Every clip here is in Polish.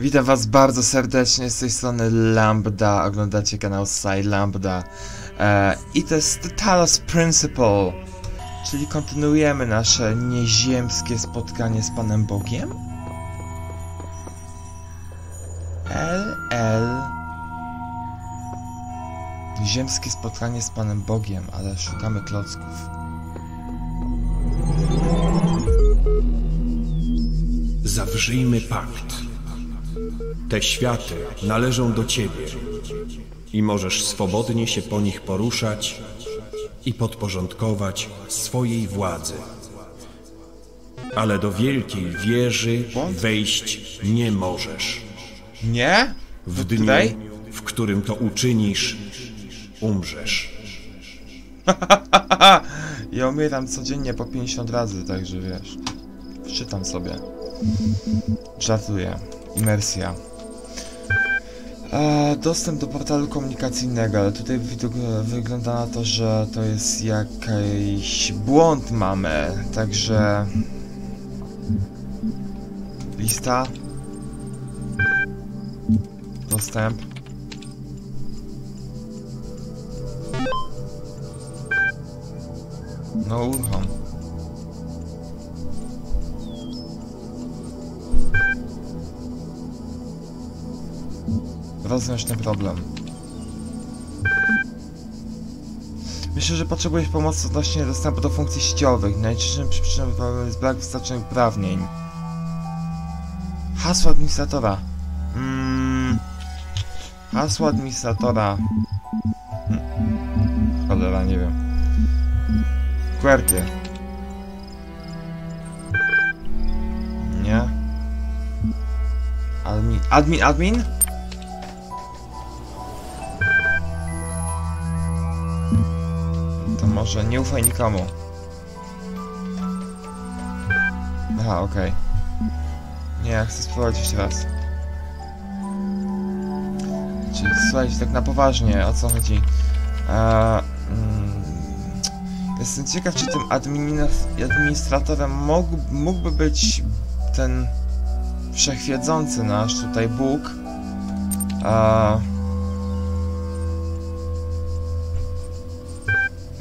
Witam was bardzo serdecznie z tej strony Lambda, oglądacie kanał Sci Lambda e, i to jest The Talos Principle, czyli kontynuujemy nasze nieziemskie spotkanie z Panem Bogiem. LL Ziemskie spotkanie z Panem Bogiem, ale szukamy klocków. Zawrzyjmy pakt. Te światy należą do Ciebie i możesz swobodnie się po nich poruszać i podporządkować swojej władzy. Ale do wielkiej wieży wejść nie możesz. Nie? W dniu, w którym to uczynisz, umrzesz. Ja umieram codziennie po 50 razy, także wiesz. Wczytam sobie. Żartuję. Imersja. E, dostęp do portalu komunikacyjnego, ale tutaj widok, wygląda na to, że to jest jakiś błąd mamy, także... Lista. Dostęp. No uruchom. Rozwiąż ten problem. Myślę, że potrzebujesz pomocy odnośnie dostępu do funkcji sieciowych. Najczęstszym przyczyną problemu jest brak wystarczających uprawnień. Hasło administratora. Mm. Hasło administratora. Hmm. Cholera, nie wiem. QWERTY. Nie. Admin, admin, admin? Może nie ufaj nikomu. Aha, okej. Nie, ja chcę spróbować jeszcze raz. Czyli słuchajcie, tak na poważnie, o co chodzi? Eee, mm, Jestem ciekaw, czy tym admin administratorem mógł, mógłby być ten wszechwiedzący nasz tutaj Bóg. A...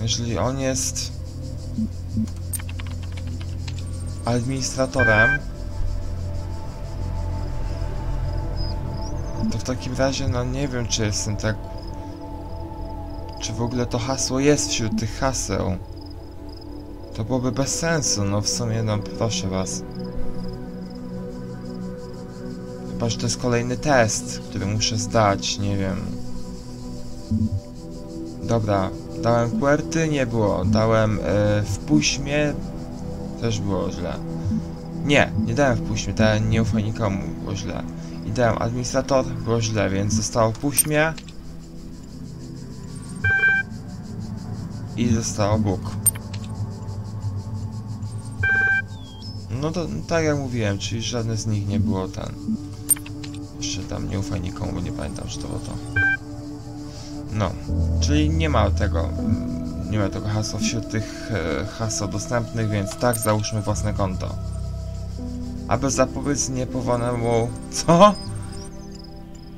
Jeżeli on jest administratorem, to w takim razie, no nie wiem, czy jestem tak czy w ogóle to hasło jest wśród tych haseł? To byłoby bez sensu, no w sumie, no proszę was. Chyba, że to jest kolejny test, który muszę zdać, nie wiem. Dobra, dałem QWERTY, nie było. Dałem e, wpuść mnie, też było źle. Nie, nie dałem wpuść mnie, dałem nie ufaj nikomu, było źle. I dałem administrator, było źle, więc zostało wpuść mnie. I zostało Bóg. No to tak jak mówiłem, czyli żadne z nich nie było ten. Jeszcze tam nie ufaj nikomu, nie pamiętam, że to było to. No, czyli nie ma tego. Nie ma tego hasła wśród tych e, haseł dostępnych, więc tak, załóżmy własne konto. Aby zapobiec niepowołanemu... Co?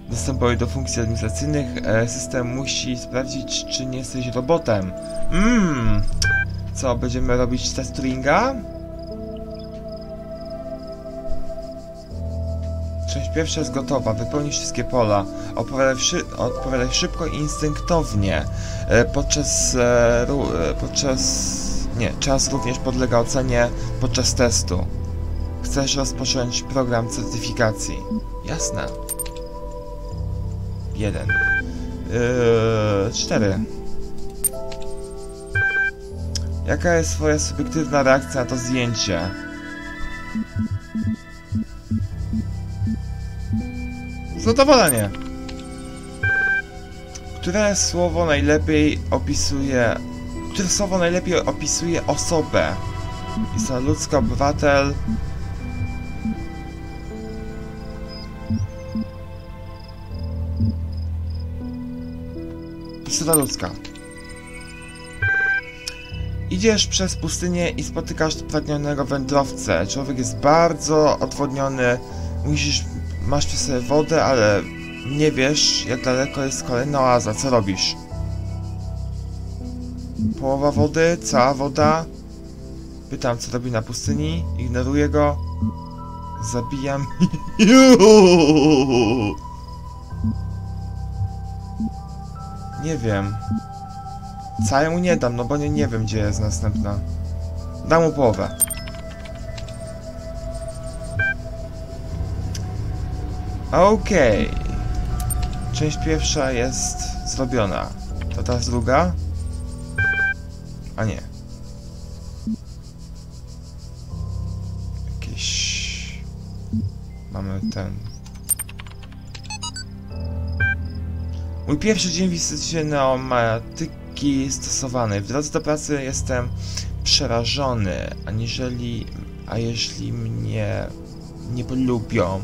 Dostępowi do funkcji administracyjnych e, system musi sprawdzić, czy nie jesteś robotem. Mmm. Co, będziemy robić test Turinga? Pierwsza jest gotowa. Wypełnij wszystkie pola. Odpowiadaj, szy odpowiadaj szybko i instynktownie. E, podczas... E, e, podczas... Nie, czas również podlega ocenie podczas testu. Chcesz rozpocząć program certyfikacji. Jasne. Jeden. Yy, cztery. Jaka jest twoja subiektywna reakcja na to zdjęcie? Zadowolenie. Które słowo najlepiej opisuje... Które słowo najlepiej opisuje osobę? Jest to ludzki obywatel... Istota ludzka. Idziesz przez pustynię i spotykasz pragnionego wędrowcę. Człowiek jest bardzo odwodniony. Musisz masz przy sobie wodę, ale nie wiesz, jak daleko jest kolejna oaza. Co robisz? Połowa wody, cała woda. Pytam, co robi na pustyni. Ignoruję go. Zabijam. Nie wiem. Całe mu nie dam, no bo nie, nie wiem, gdzie jest następna. Dam mu połowę. Okej. Część pierwsza jest zrobiona. To teraz druga? A nie. Jakieś... Mamy ten... Mój pierwszy dzień wizycie neomatyki stosowanej. W drodze do pracy jestem przerażony, aniżeli... A jeśli mnie nie polubią,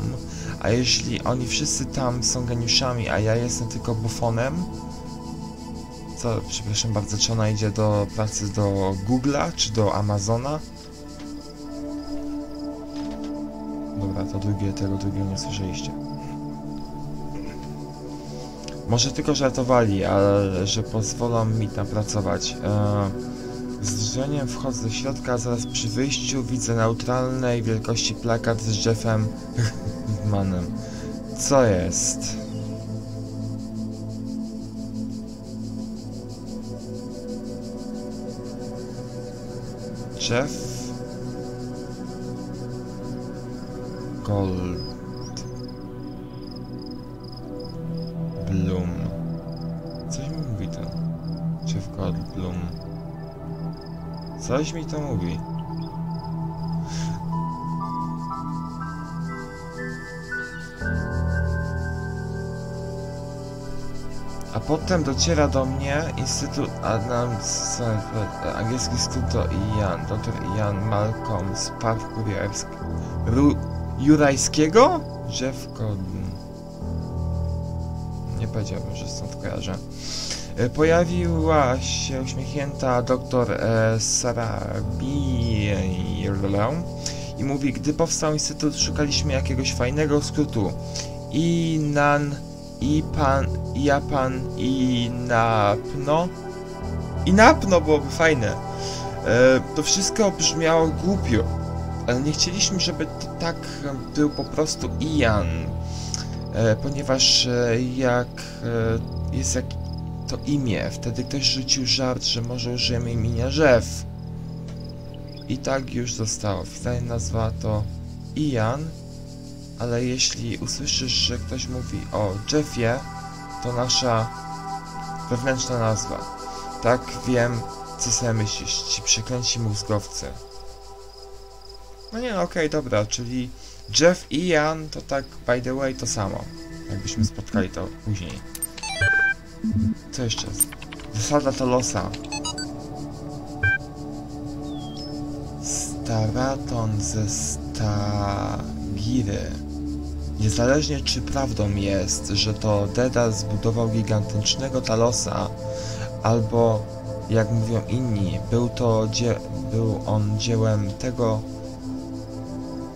a jeśli oni wszyscy tam są geniuszami, a ja jestem tylko bufonem, co, przepraszam bardzo, czy ona idzie do pracy do Google'a, czy do Amazona? Dobra, to drugie, tego drugiego nie słyszeliście. Może tylko żartowali, ale że pozwolą mi tam pracować. Eee, z drżeniem wchodzę do środka, zaraz przy wyjściu widzę neutralnej wielkości plakat z Jeffem Manem. Co jest? Jeff Gold Bloom. Coś mi mówi ten Jeff Goldblum. Coś mi to mówi. Potem dociera do mnie Instytut Adam Angielski Instytut to Ian, dr Ian Malcolm z Parku Jurajskiego? Jeff. Nie powiedziałbym, że stąd kojarzę. E, Pojawiła się uśmiechnięta doktor e, Sarah Birlow i mówi, gdy powstał instytut, szukaliśmy jakiegoś fajnego skrótu. Inan, Ipan, Japan, Inapno. Inapno byłoby fajne. E, to wszystko brzmiało głupio, ale nie chcieliśmy, żeby to tak był po prostu Ian, e, ponieważ e, jak e, jest jak to imię. Wtedy ktoś rzucił żart, że może użyjemy imienia Jeff. I tak już zostało. Finalnie nazwa to Ian, ale jeśli usłyszysz, że ktoś mówi o Jeffie, to nasza wewnętrzna nazwa. Tak wiem, co sobie myślisz, ci przeklęci mózgowcy. No nie, no okej, dobra, czyli Jeff i Ian to tak, by the way, to samo. Jakbyśmy spotkali to później. Co jeszcze? Zasada to losa. Staraton ze Stagiry. Niezależnie czy prawdą jest, że to Deda zbudował gigantycznego Talosa, albo jak mówią inni, był to dzie był on dziełem tego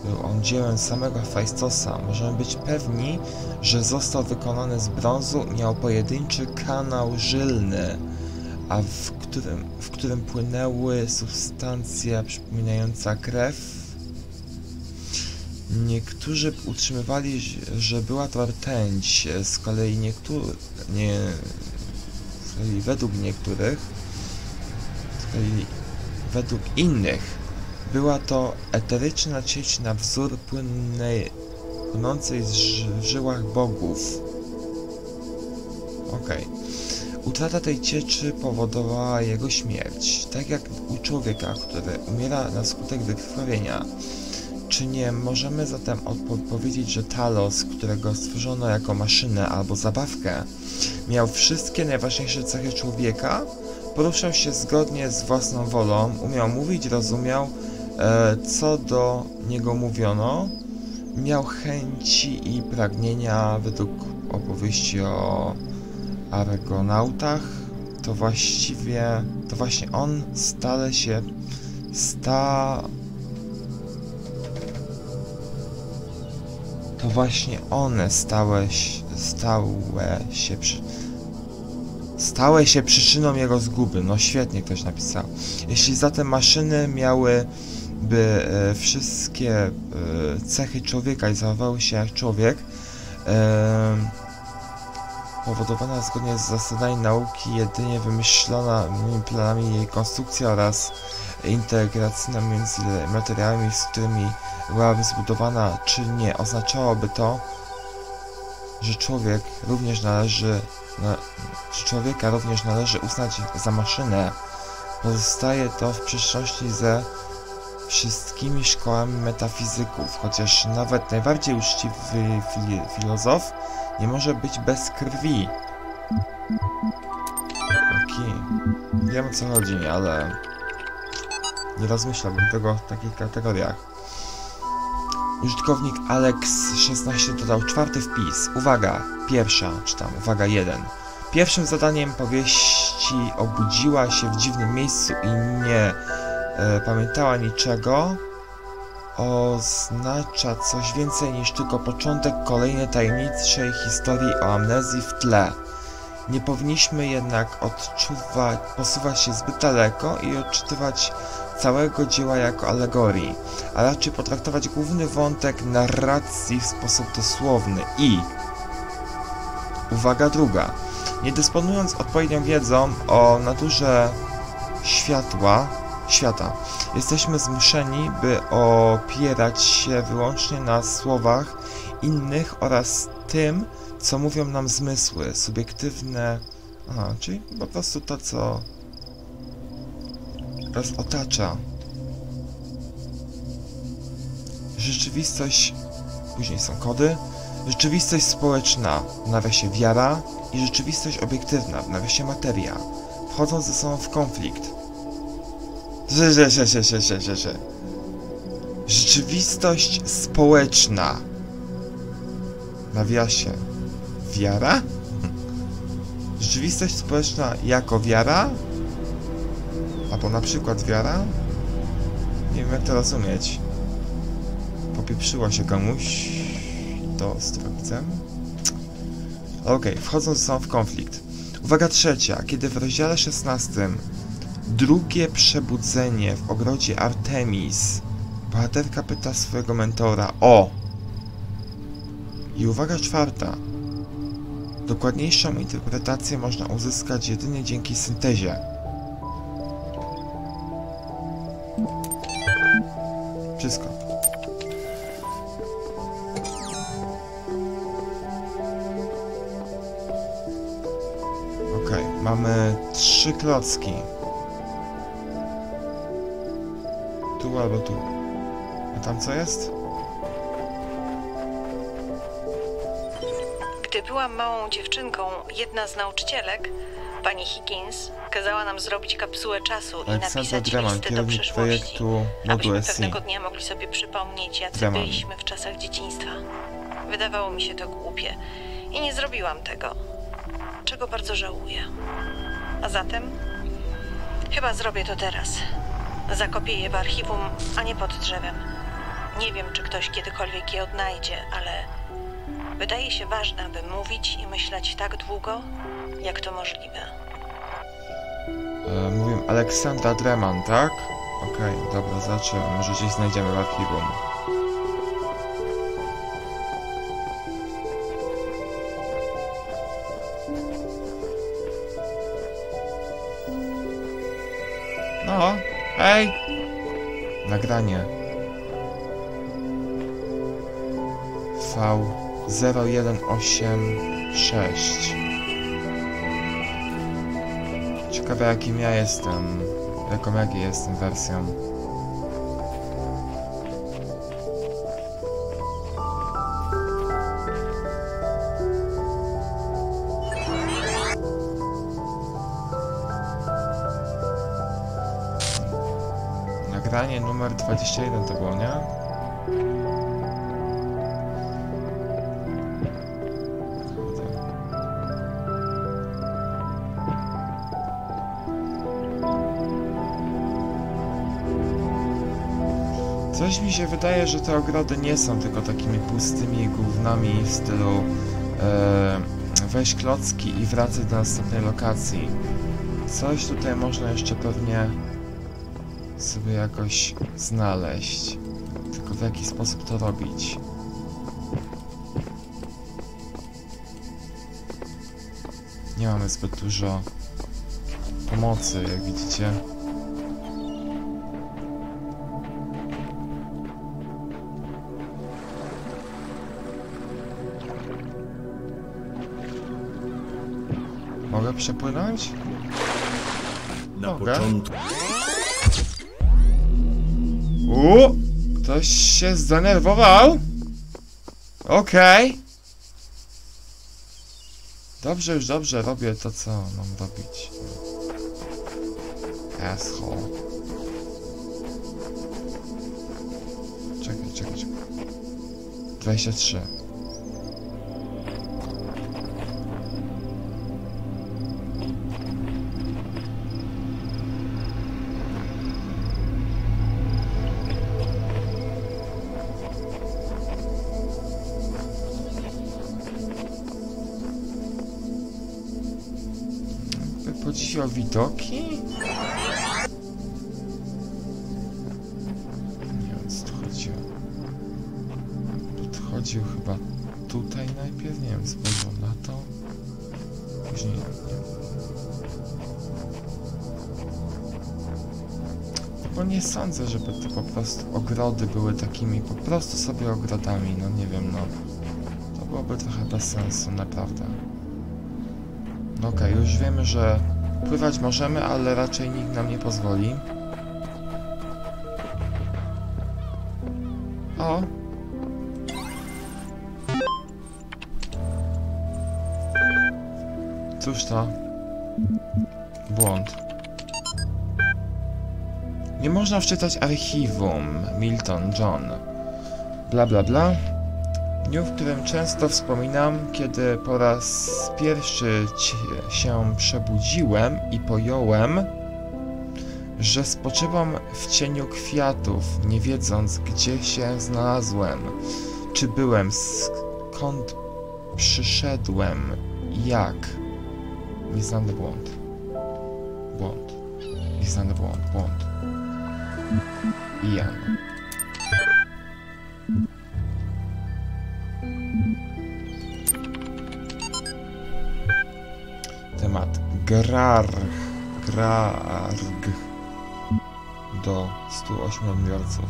był on dziełem samego Fajstosa. Możemy być pewni, że został wykonany z brązu miał pojedynczy kanał żylny, a w którym, w którym płynęły substancja przypominająca krew. Niektórzy utrzymywali, że była to rtęć, z kolei niektórzy, nie, według niektórych, z kolei według innych była to eteryczna cieć na wzór płynnej, płynącej w żyłach bogów. Okej. Okay. Utrata tej cieczy powodowała jego śmierć, tak jak u człowieka, który umiera na skutek wykrwawienia. Czy nie możemy zatem odpowiedzieć, że Talos, którego stworzono jako maszynę albo zabawkę, miał wszystkie najważniejsze cechy człowieka? Poruszał się zgodnie z własną wolą, umiał mówić, rozumiał, E, co do niego mówiono, miał chęci i pragnienia według opowieści o argonautach, to właściwie, to właśnie on stale się sta... To właśnie one stałe, stałe się przy... Stałe się przyczyną jego zguby. No świetnie ktoś napisał. Jeśli zatem maszyny miały by e, wszystkie e, cechy człowieka i zachowały się jak człowiek, e, powodowana zgodnie z zasadami nauki jedynie wymyślonymi planami jej konstrukcji oraz integracyjna między materiałami, z którymi byłaby zbudowana, czy nie, oznaczałoby to, że człowiek również należy, na, że człowieka również należy uznać za maszynę. Pozostaje to w sprzeczności ze wszystkimi szkołami metafizyków, chociaż nawet najbardziej uczciwy fili filozof nie może być bez krwi. Okej, wiem o co chodzi, ale nie rozmyślałbym tego w takich kategoriach. Użytkownik Alex16 dodał czwarty wpis. Uwaga, pierwsza, czytam, uwaga 1. Pierwszym zadaniem powieści obudziła się w dziwnym miejscu i nie e, pamiętała niczego. Oznacza coś więcej niż tylko początek kolejnej tajemniczej historii o amnezji w tle. Nie powinniśmy jednak odczuwać, posuwać się zbyt daleko i odczytywać całego dzieła jako alegorii, a raczej potraktować główny wątek narracji w sposób dosłowny i uwaga druga. Nie dysponując odpowiednią wiedzą o naturze światła, świata, jesteśmy zmuszeni, by opierać się wyłącznie na słowach innych oraz tym, co mówią nam zmysły, subiektywne, aha, czyli po prostu to, co nas otacza. Rzeczywistość, później są kody, rzeczywistość społeczna w nawiasie wiara i rzeczywistość obiektywna w nawiasie materia wchodzą ze sobą w konflikt. Że, że, że, że, że, że, że, że. Rzeczywistość społeczna w nawiasie wiara? Rzeczywistość społeczna jako wiara? Albo na przykład wiara? Nie wiem jak to rozumieć. Popieprzyła się komuś to stwierdzę. Okej, wchodzą ze sobą w konflikt. Uwaga trzecia. Kiedy w rozdziale 16 drugie przebudzenie w ogrodzie Artemis bohaterka pyta swojego mentora o i uwaga czwarta. Dokładniejszą interpretację można uzyskać jedynie dzięki syntezie. Wszystko. Okej, mamy trzy klocki. Tu albo tu. A tam co jest? Gdy byłam małą dziewczynką, jedna z nauczycielek, pani Higgins, kazała nam zrobić kapsułę czasu i Aleksandra napisać Dreman, listy do przyszłości, projektu abyśmy pewnego dnia mogli sobie przypomnieć, jacy byliśmy w czasach dzieciństwa. Wydawało mi się to głupie i nie zrobiłam tego, czego bardzo żałuję. A zatem chyba zrobię to teraz. Zakopię je w archiwum, a nie pod drzewem. Nie wiem, czy ktoś kiedykolwiek je odnajdzie, ale wydaje się ważne, aby mówić i myśleć tak długo, jak to możliwe. Aleksandra Dreman, tak? Okej, dobra, zobaczymy. Może gdzieś znajdziemy w archiwum. No, hej! Nagranie. V0186 Ciekawe jakim ja jestem, jaką ja jestem wersją. Nagranie numer 21 to było, nie? Coś mi się wydaje, że te ogrody nie są tylko takimi pustymi gównami w stylu e, weź klocki i wracaj do następnej lokacji. Coś tutaj można jeszcze pewnie sobie jakoś znaleźć. Tylko w jaki sposób to robić. Nie mamy zbyt dużo pomocy, jak widzicie. Mogę przepłynąć? Na Mogę. początku U, ktoś się zdenerwował? Okej. Dobrze, już dobrze, robię to, co mam robić. Asshole. Czekaj, czekaj, czekaj. 23. Podziwiał widoki? Nie wiem, co tu chodziło. Podchodził chyba tutaj najpierw, nie wiem, spojrzał na to. Później, nie. Bo nie sądzę, żeby to po prostu ogrody były takimi po prostu sobie ogrodami, no nie wiem, no. To byłoby trochę bez sensu, naprawdę. No Okej, już wiemy, że pływać możemy, ale raczej nikt nam nie pozwoli. O! Cóż to? Błąd. Nie można wczytać archiwum. Milton John. Bla bla bla. Dniu, w którym często wspominam, kiedy po raz pierwszy się przebudziłem i pojąłem, że spoczywam w cieniu kwiatów, nie wiedząc, gdzie się znalazłem, czy byłem, skąd przyszedłem, i jak. Nieznany błąd. Błąd. Nieznany błąd. Błąd. Ian. Temat Grarg. Grarg. Do 108 odbiorców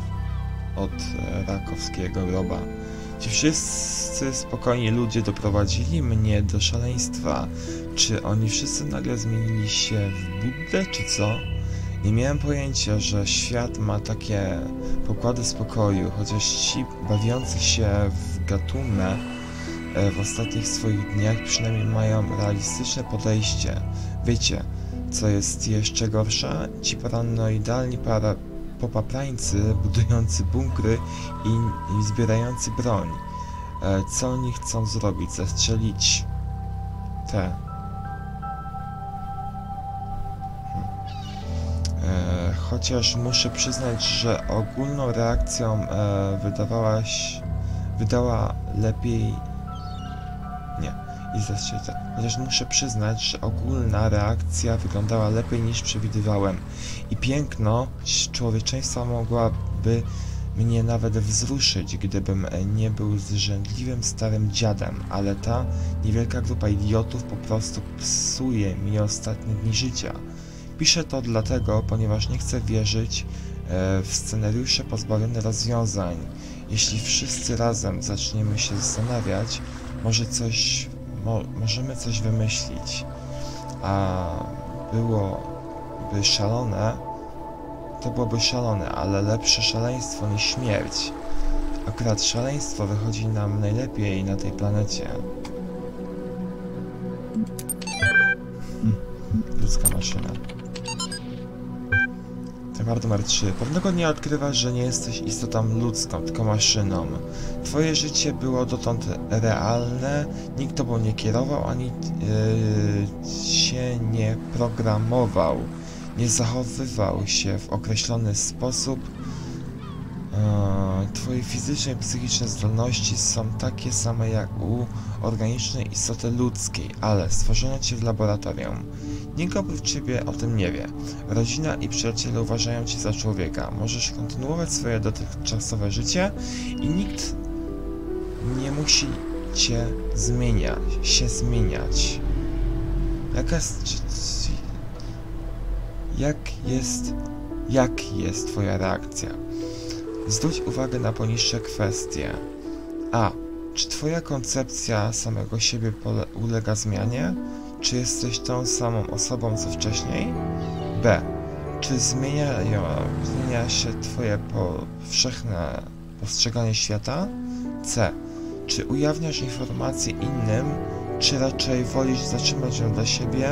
od e, rakowskiego groba. Ci wszyscy spokojni ludzie doprowadzili mnie do szaleństwa. Czy oni wszyscy nagle zmienili się w Buddę, czy co? Nie miałem pojęcia, że świat ma takie pokłady spokoju, chociaż ci bawiący się w gatunę e, w ostatnich swoich dniach przynajmniej mają realistyczne podejście. Wiecie, co jest jeszcze gorsze? Ci paranoidalni para popaprańcy budujący bunkry i, i zbierający broń. E, co oni chcą zrobić? Zastrzelić te E, chociaż muszę przyznać, że ogólną reakcją e, wydawałaś, wydała lepiej, i zastrzelić, chociaż muszę przyznać, że ogólna reakcja wyglądała lepiej niż przewidywałem i piękno człowieczeństwa mogłaby mnie nawet wzruszyć, gdybym nie był zrzędliwym starym dziadem, ale ta niewielka grupa idiotów po prostu psuje mi ostatnie dni życia. Piszę to dlatego, ponieważ nie chcę wierzyć e, w scenariusze pozbawione rozwiązań. Jeśli wszyscy razem zaczniemy się zastanawiać, może coś, mo, możemy coś wymyślić. A byłoby szalone, to byłoby szalone, ale lepsze szaleństwo niż śmierć. Akurat szaleństwo wychodzi nam najlepiej na tej planecie. Ludzka maszyna. Numer 3. Pewnego dnia odkrywasz, że nie jesteś istotą ludzką, tylko maszyną. Twoje życie było dotąd realne, nikt tobą nie kierował, ani yy, się nie programował. Nie zachowywał się w określony sposób. Eee, Twoje fizyczne i psychiczne zdolności są takie same jak u organicznej istoty ludzkiej, ale stworzono Cię w laboratorium. Nikt oprócz Ciebie o tym nie wie. Rodzina i przyjaciele uważają Cię za człowieka. Możesz kontynuować swoje dotychczasowe życie i nikt nie musi Cię zmieniać, się zmieniać. Jaka jest... Jak jest... Jak jest Twoja reakcja? Zwróć uwagę na poniższe kwestie. A. Czy Twoja koncepcja samego siebie ulega zmianie? Czy jesteś tą samą osobą co wcześniej? B. Czy zmienia, się Twoje powszechne postrzeganie świata? C. Czy ujawniasz informacje innym, czy raczej wolisz zatrzymać ją dla siebie?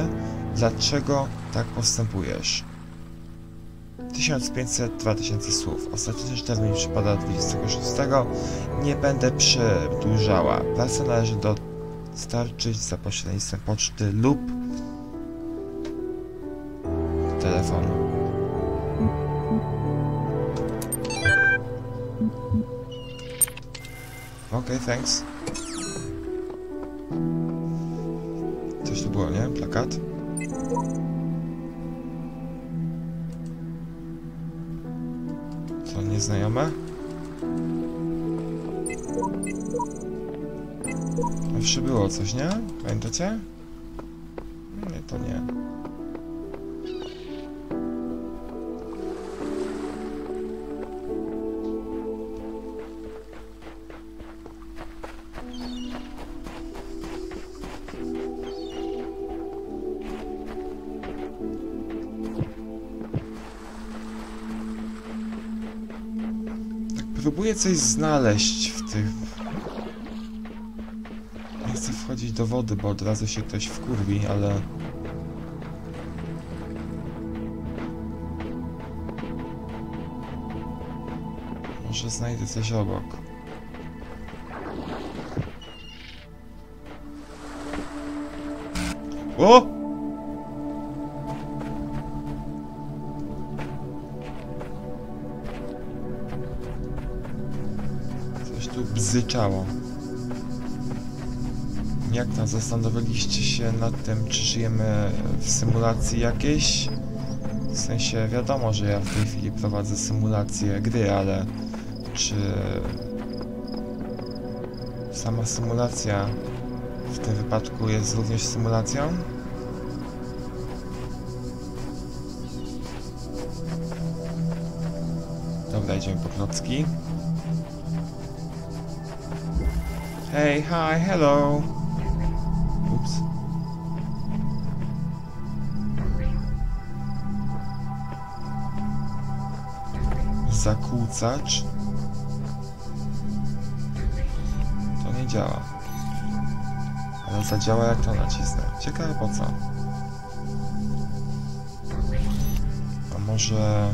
Dlaczego tak postępujesz? 1500-2000 słów. Ostateczny termin przypada 26. Nie będę przedłużała. Pracę należy dostarczyć za pośrednictwem poczty lub telefonu. Okej, thanks. Coś tu było, nie? Plakat? Co, nieznajome? Zawsze było coś, nie? Pamiętacie? Nie, to nie. Tak próbuję coś znaleźć do wody, bo od razu się ktoś wkurwi, ale... Może znajdę coś obok. O! Coś tu bzyczało. Jak tam zastanawialiście się nad tym, czy żyjemy w symulacji jakiejś? W sensie wiadomo, że ja w tej chwili prowadzę symulację gry, ale czy sama symulacja w tym wypadku jest również symulacją? Dobra, idziemy po klocki. Hey, hi, hello. Zakłócacz. To nie działa. Ale zadziała jak to nacisnę. Ciekawe po co. A może...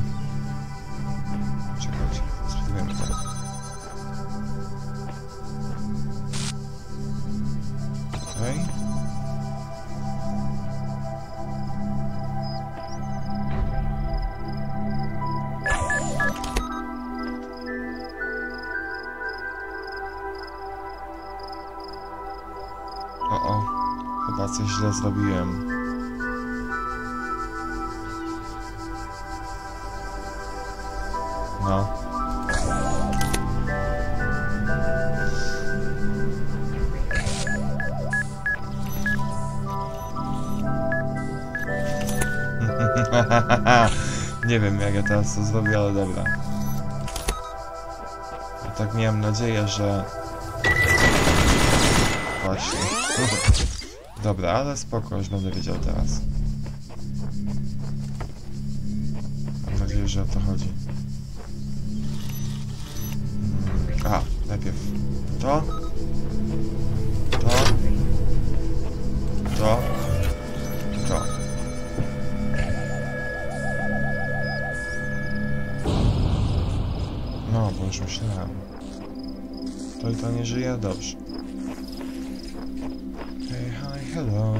Nie wiem jak ja teraz to zrobię, ale dobra. Tak miałem nadzieję, że... Właśnie. Dobra, ale spoko, już będę wiedział teraz. Mam nadzieję, że o to chodzi. Mm, A, najpierw. To. Dobrze. Hey, hi, hello.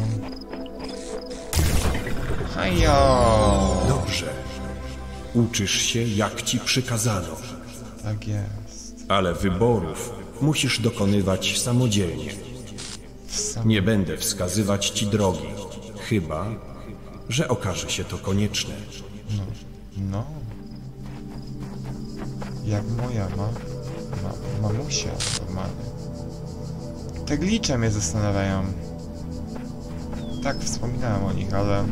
Hijo! Dobrze. Uczysz się, jak ci przykazano. Tak jest. ale wyborów musisz dokonywać samodzielnie. Sam... Nie będę wskazywać ci drogi, chyba, że okaże się to konieczne. No. Jak moja ma... ma mamusia. Te glicze mnie zastanawiają. Tak, wspominałem o nich, ale...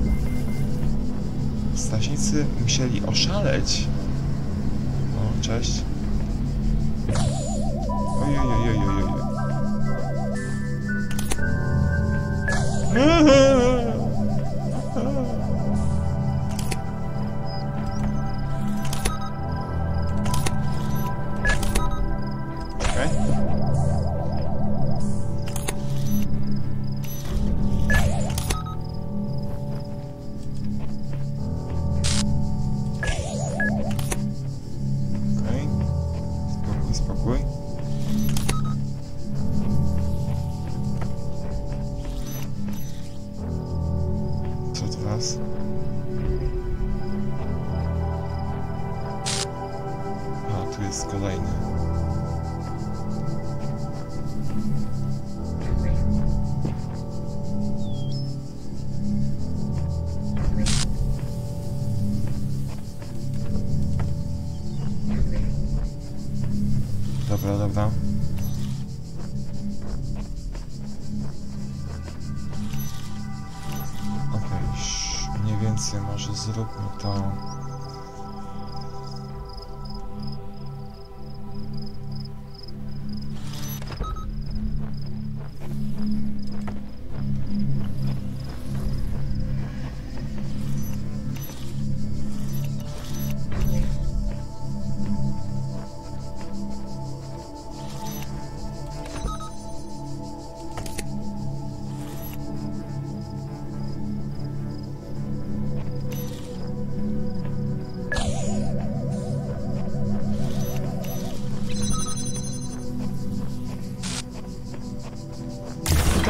Strażnicy musieli oszaleć. O, cześć.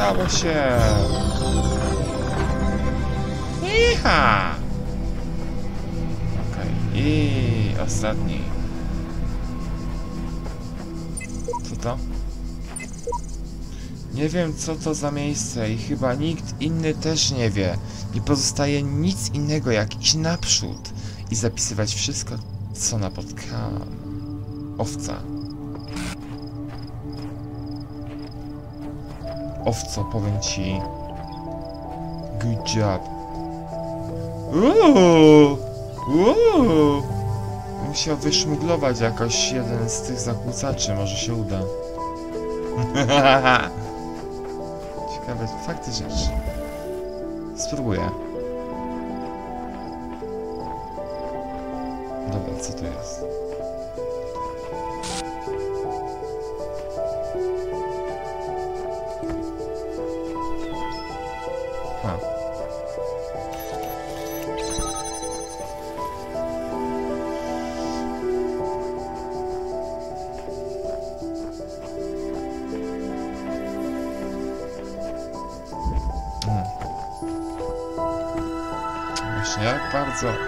Udało się! Iha! Okej, i ostatni. Co to? Nie wiem co to za miejsce i chyba nikt inny też nie wie. Nie pozostaje nic innego jak iść naprzód i zapisywać wszystko, co napotkałam. Owca. Owco, powiem ci. Good job. Uuu! Uuu! Musiał wyszmuglować jakoś jeden z tych zakłócaczy, może się uda. Ciekawe fakty rzeczy. Spróbuję. Dobra, co to jest? Jak bardzo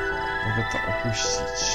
mogę to opuścić? No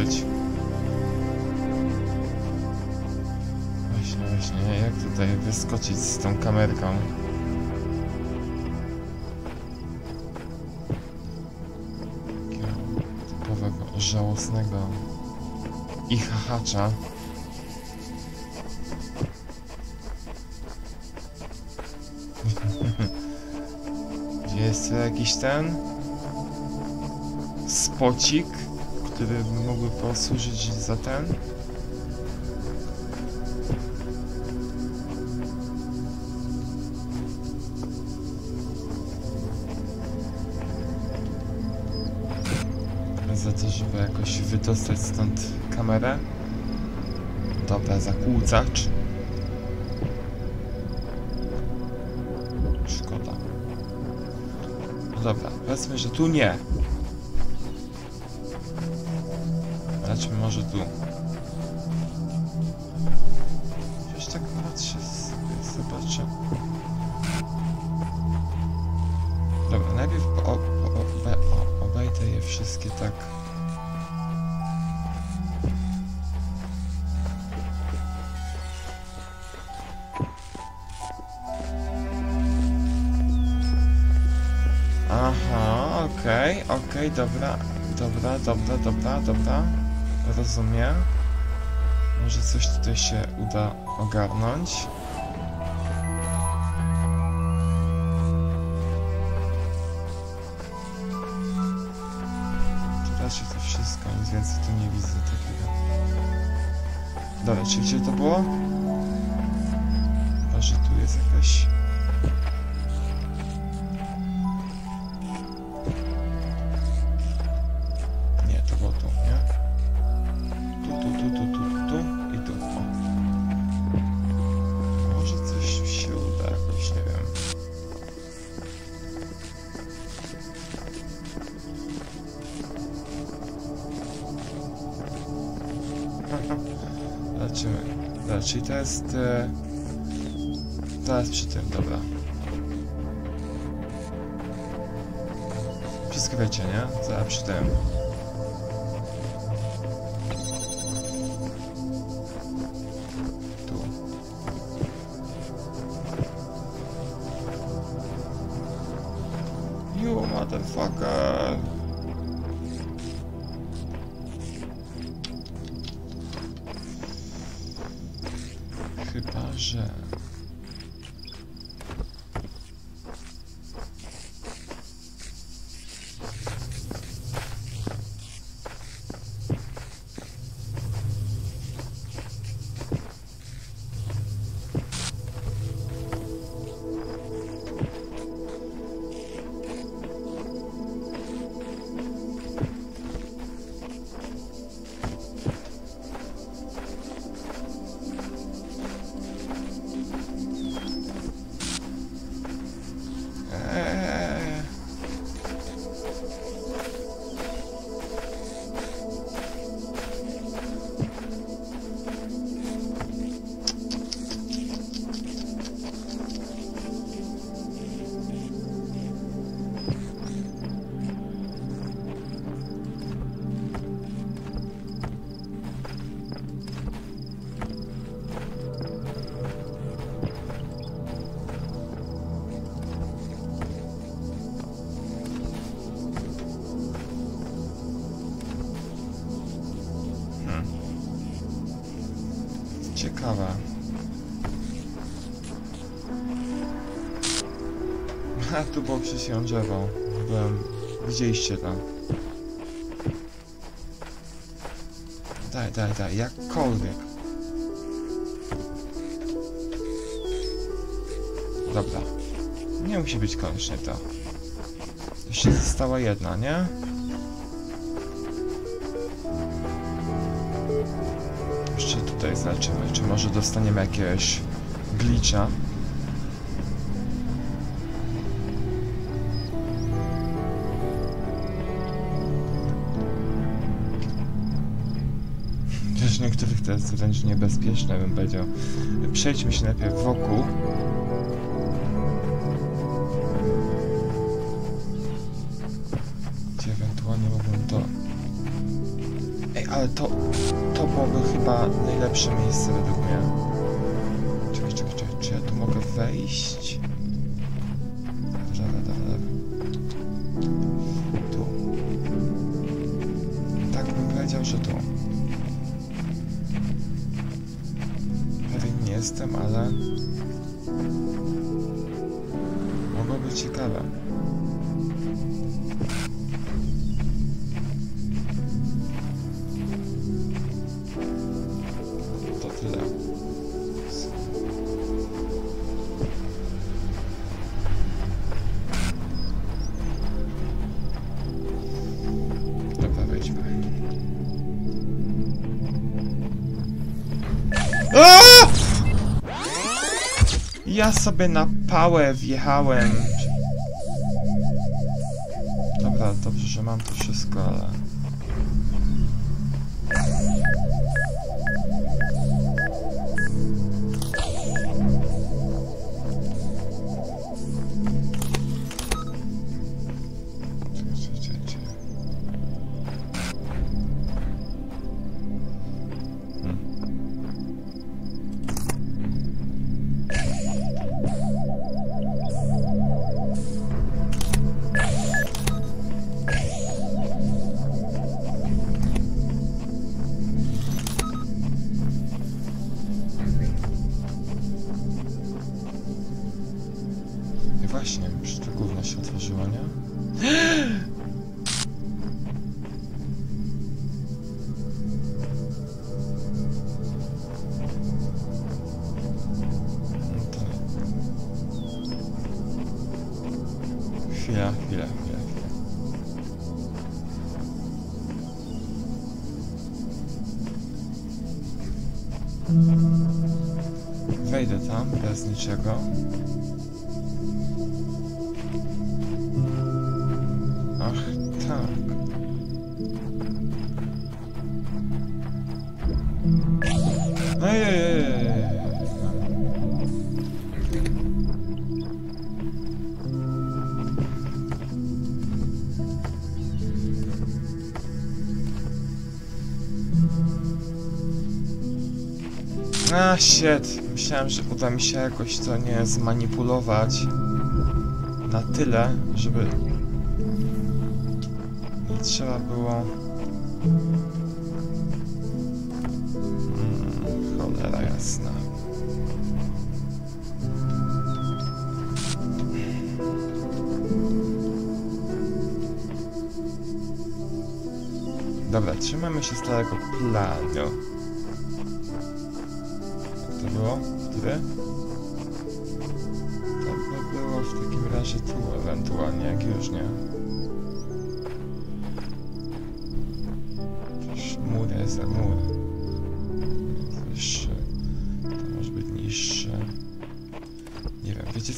Mogę coś otworzyć. wyskoczyć z tą kamerką. Takiego typowego, żałosnego i hahacza. Gdzie jest jakiś ten spocik, który mógłby posłużyć za ten? za to, żeby jakoś wydostać stąd kamerę. Dobra, zakłócacz. Szkoda. Dobra, powiedzmy, że tu nie. Zobaczmy może tu. Gdzieś tak patrzę, zobaczę. Dobra, najpierw obejdę je wszystkie tak. Aha, okej, okej, dobra, dobra, dobra, dobra, dobra. Rozumiem. Może coś tutaj się uda ogarnąć. Raczej to wszystko, nic więcej tu nie widzę takiego. Dobra, czy gdzie to było? Chyba, że tu jest jakaś... Zobaczymy. Dobra, czyli to jest... E... Teraz przy tym, dobra. Wszystko wiecie, nie? Zaraz przy tym. Że... Ciekawe. A tu było przecież drzewo. Byłem... Widzieliście to. Daj, daj, daj, jakkolwiek. Dobra. Nie musi być koniecznie to. Jeszcze została jedna, nie? Zobaczymy, czy może dostaniemy jakiegoś glitcha. Też niektórych to jest wręcz niebezpieczne, bym powiedział. Przejdźmy się najpierw wokół. Najlepsze miejsce według mnie. Czekaj, czekaj, czekaj, czy ja wejść. Dobra, dobra. Tu. Tak bym powiedział, że tu. Pewien nie jestem, ale... Mogło być ciekawe. Ja sobie na pałę wjechałem. Dobra, dobrze, że mam to wszystko, ale... Wejdę tam bez niczego. Shit. Myślałem, że uda mi się jakoś to nie zmanipulować na tyle, żeby nie trzeba było... Mm, cholera jasna. Dobra, trzymamy się starego planu.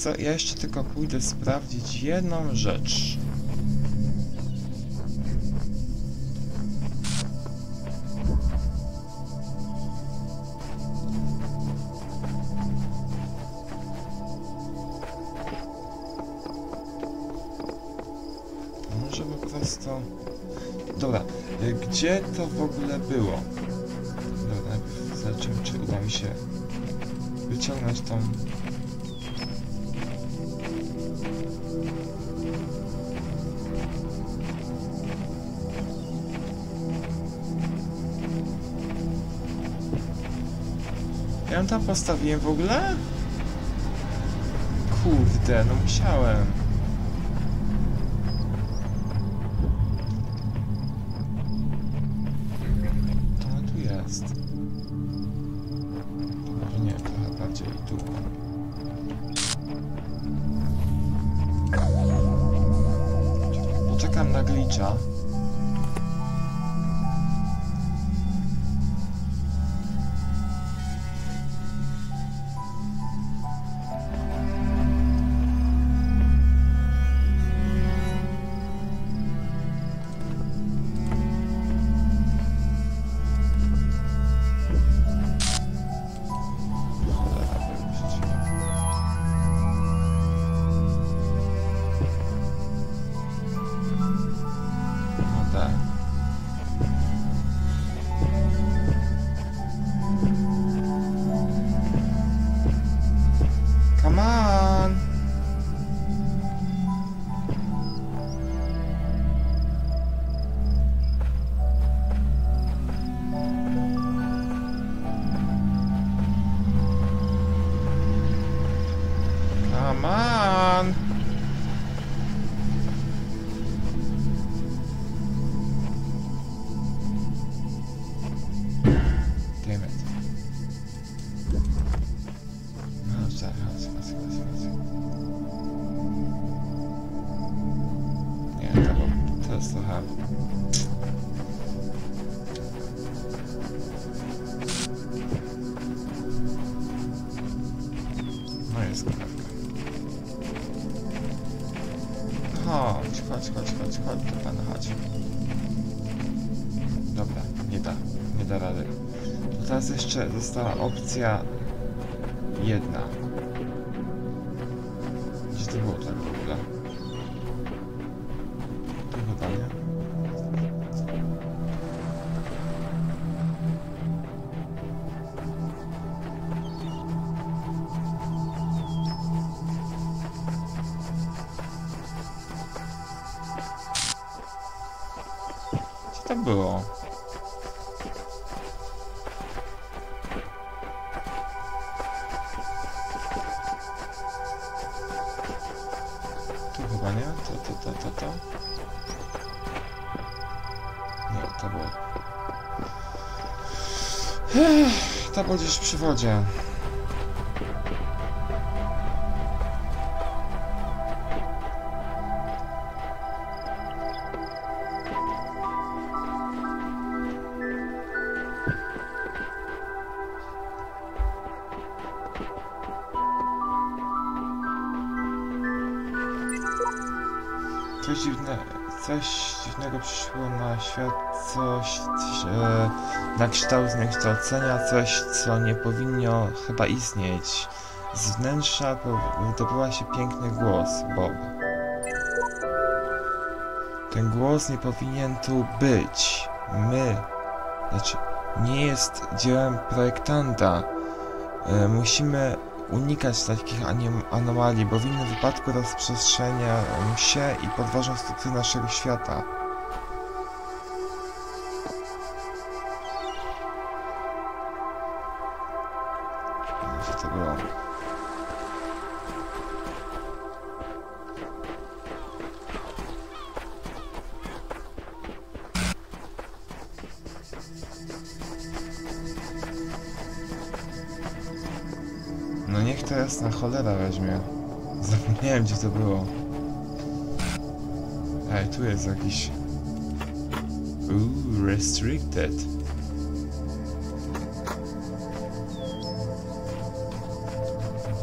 Co? Ja jeszcze tylko pójdę sprawdzić jedną rzecz. Może po prostu... Dobra, y, gdzie to w ogóle było? Dobra, zobaczymy, czy uda mi się wyciągnąć tą... ją tam postawiłem w ogóle? Kurde, no musiałem. Jeszcze została opcja Ech, To gdzieś przy wodzie. Coś dziwnego przyszło na świat, coś e, na kształt zniekształcenia, coś co nie powinno chyba istnieć. Z wnętrza wydobyła się piękny głos, Bob. Ten głos nie powinien tu być. My, znaczy, nie jest dziełem projektanta. E, musimy unikać takich anomalii, bo w innym wypadku rozprzestrzeniają się i podważą struktury naszego świata.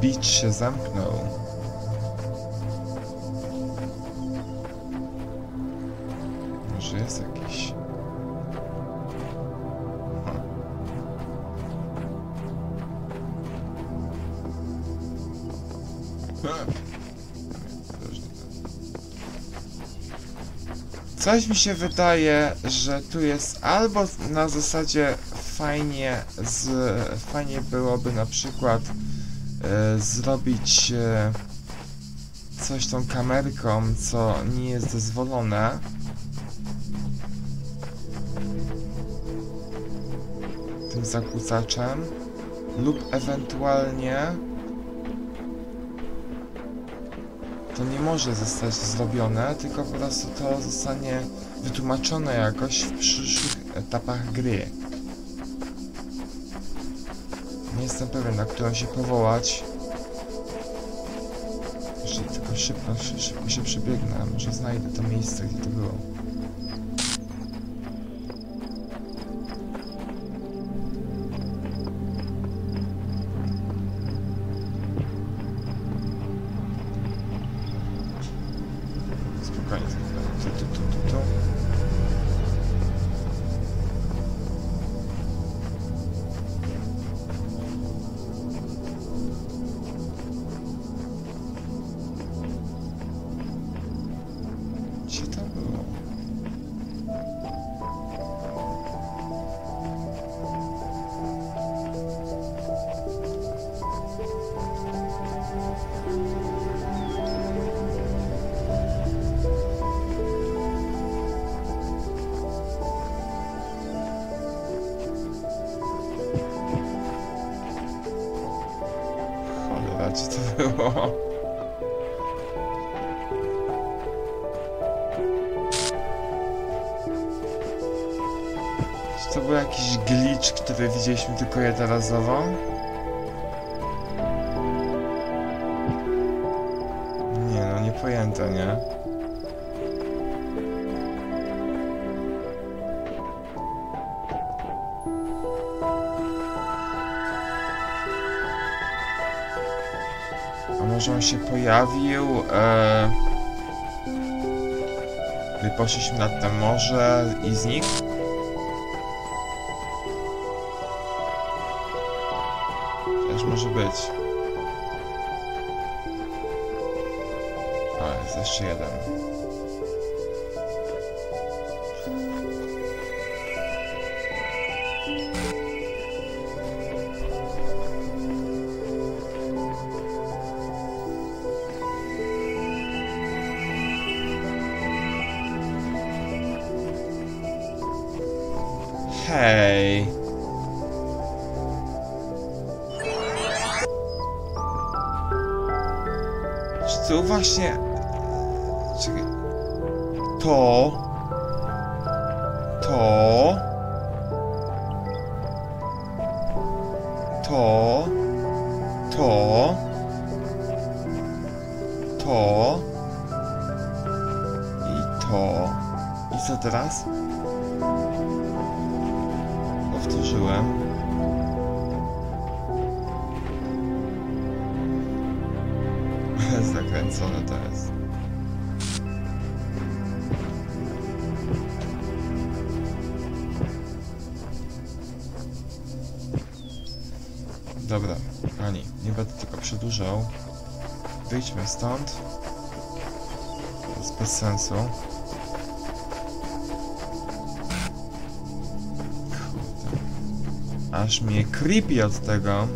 Beach się zamknął. Może jest jakiś... Coś mi się wydaje, że tu jest albo na zasadzie fajnie z, fajnie byłoby na przykład zrobić e, coś tą kamerką, co nie jest dozwolone. Tym zakłócaczem. Lub ewentualnie to nie może zostać zrobione, tylko po prostu to zostanie wytłumaczone jakoś w przyszłych etapach gry. Jestem pewien, na którą się powołać. Jeszcze tylko szybko, szy- szybko się przebiegnę, może znajdę to miejsce, gdzie to było. było. Czy to był jakiś glitch, który widzieliśmy tylko jednorazowo? On się pojawił? E... Gdy poszliśmy nad to morze i znikł? Też może być. A, jest jeszcze jeden. To właśnie... Czekaj. To... To... To... To... To... I to... I co teraz? Powtórzyłem. Zakręcone to. Dobra, kochani, nie będę tylko przedłużał. Wyjdźmy stąd. To jest bez sensu. Aż mnie creepy od tego.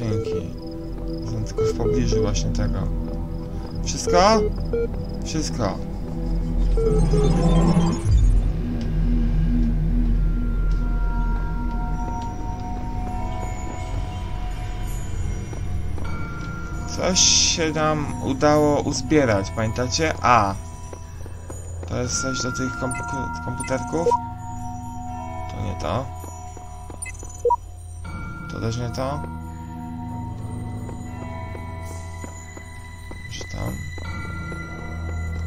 Dźwięki. Są tylko w pobliżu właśnie tego. Wszystko? Wszystko. Coś się nam udało uzbierać, pamiętacie? A. To jest coś do tych kompu- komputerków? To nie to. To też nie to. Tam.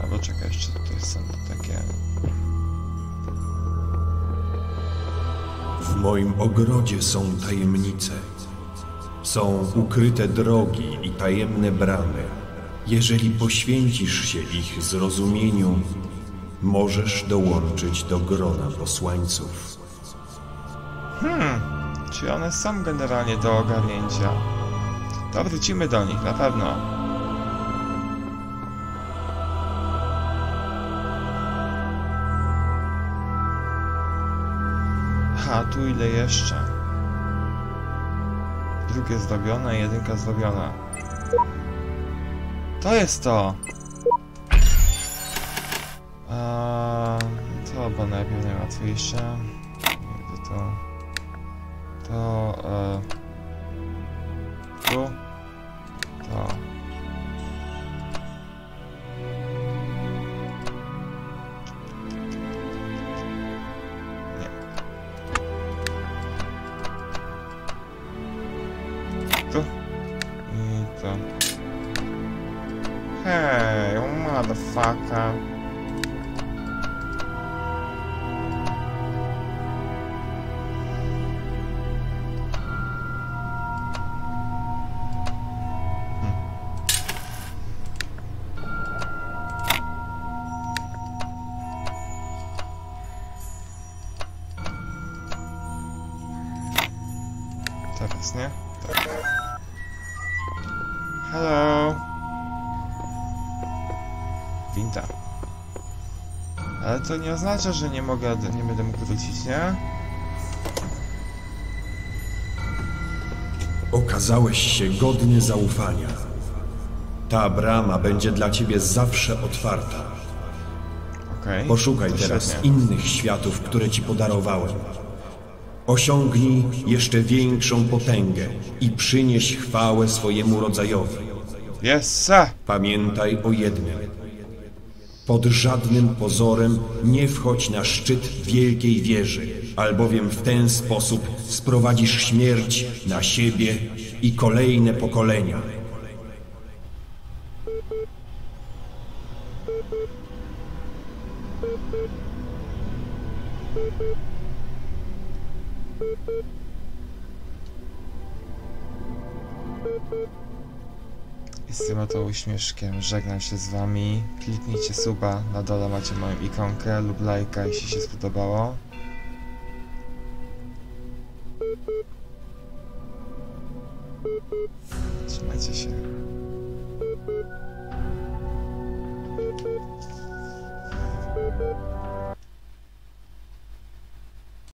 Albo czekaj, jeszcze tutaj są takie. W moim ogrodzie są tajemnice. Są ukryte drogi i tajemne bramy. Jeżeli poświęcisz się ich zrozumieniu, możesz dołączyć do grona posłańców. Czyli one są generalnie do ogarnięcia. To wrócimy do nich, na pewno. Tu ile jeszcze? Drugie zrobione, jedynka zrobiona. To jest to! Eee, to chyba najpierw najłatwiejsze. To? To... E, Teraz, nie? Tak. Hello. Winda. Ale to nie oznacza, że nie mogę, nie będę mógł wrócić, nie? Okazałeś się godny zaufania. Ta brama będzie dla ciebie zawsze otwarta. Okej. Poszukaj teraz innych światów, które ci podarowałem. Osiągnij jeszcze większą potęgę i przynieś chwałę swojemu rodzajowi. Jest sa! Pamiętaj o jednym. Pod żadnym pozorem nie wchodź na szczyt wielkiej wieży, albowiem w ten sposób sprowadzisz śmierć na siebie i kolejne pokolenia. Uśmieszkiem żegnam się z wami. Kliknijcie suba, na dole macie moją ikonkę lub lajka, jeśli się spodobało.